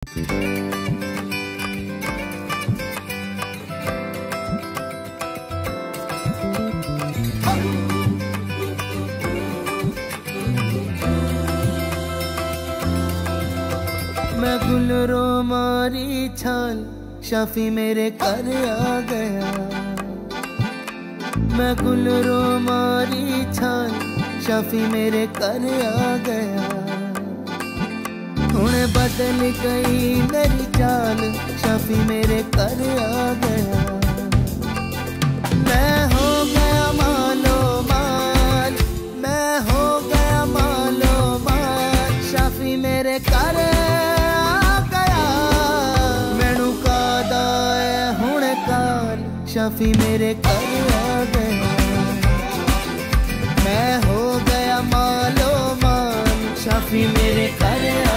मैं गुलरो मारी छाल, शाफी मेरे घर आ गया। मैं गुलरो मारी छाल, शाफी मेरे घर आ गया। में बदल गई मेरी जान शफी मेरे कर आ गया। मैं हो गया मालो माल मैं हो गया मालो माल शफी मेरे कर गया। मैनू कादा है शफी मेरे कर आ गया। मैं हो गया मालो मान शफी मेरे कर आ